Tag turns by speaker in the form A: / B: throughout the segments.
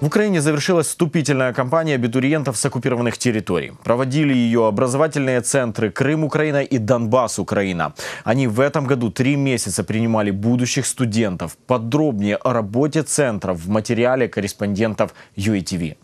A: В Украине завершилась вступительная кампания абитуриентов с оккупированных территорий. Проводили ее образовательные центры Крым, Украина и Донбасс, Украина. Они в этом году три месяца принимали будущих студентов. Подробнее о работе центров в материале корреспондентов UATV.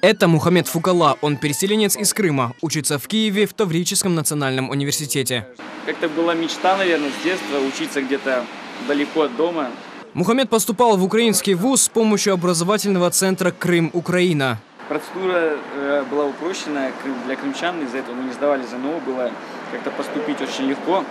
B: Это Мухаммед Фукала. Он переселенец из Крыма. Учится в Киеве в Таврическом национальном университете.
C: Как-то была мечта, наверное, с детства учиться где-то далеко от дома.
B: Мухаммед поступал в украинский вуз с помощью образовательного центра «Крым-Украина».
C: Процедура э, была упрощена для крымчан, из-за этого мы не сдавали ЗНО, было как-то поступить очень легко.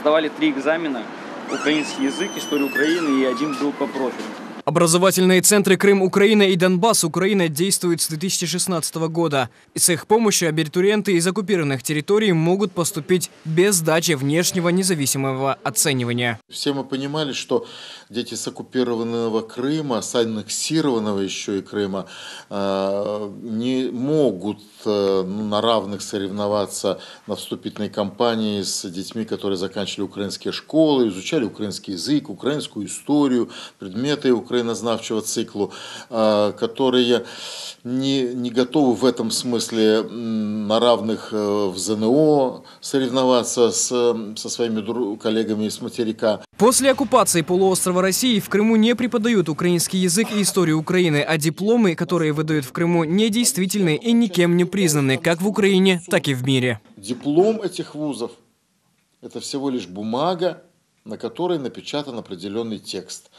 C: Сдавали три экзамена, украинский язык, история Украины и один был по профилю.
B: Образовательные центры Крым, Украина и Донбасс Украина действуют с 2016 года. И с их помощью абитуриенты из оккупированных территорий могут поступить без сдачи внешнего независимого оценивания.
D: Все мы понимали, что дети с оккупированного Крыма, с аннексированного еще и Крыма, э, не могут э, ну, на равных соревноваться на вступительной кампании с детьми, которые заканчивали украинские школы, изучали украинский язык, украинскую историю, предметы украинского краинознавчего циклу, а, которые не, не готовы в этом смысле на равных э, в ЗНО соревноваться с, со своими коллегами из материка.
B: После оккупации полуострова России в Крыму не преподают украинский язык и историю Украины, а дипломы, которые выдают в Крыму, недействительны и никем не признаны, как в Украине, так и в мире.
D: Диплом этих вузов – это всего лишь бумага, на которой напечатан определенный текст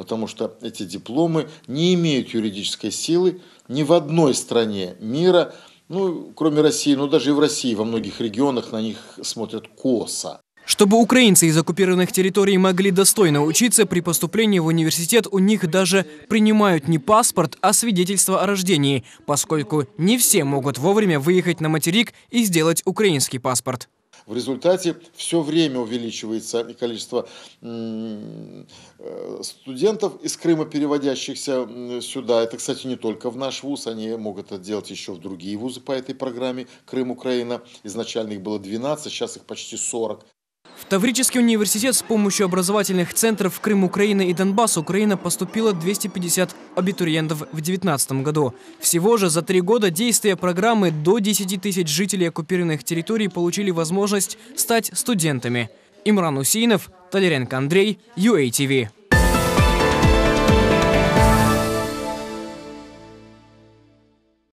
D: потому что эти дипломы не имеют юридической силы ни в одной стране мира, ну, кроме России, но даже и в России, во многих регионах на них смотрят косо.
B: Чтобы украинцы из оккупированных территорий могли достойно учиться, при поступлении в университет у них даже принимают не паспорт, а свидетельство о рождении, поскольку не все могут вовремя выехать на материк и сделать украинский паспорт.
D: В результате все время увеличивается количество э, студентов из Крыма, переводящихся сюда. Это, кстати, не только в наш вуз, они могут это делать еще в другие вузы по этой программе Крым-Украина. Изначально их было 12, сейчас их почти 40.
B: Таврический университет с помощью образовательных центров Крым, Украина и Донбасс Украина поступила 250 абитуриентов в 2019 году. Всего же за три года действия программы до 10 тысяч жителей оккупированных территорий получили возможность стать студентами. Имран Усейнов, Толеренко Андрей, UATV.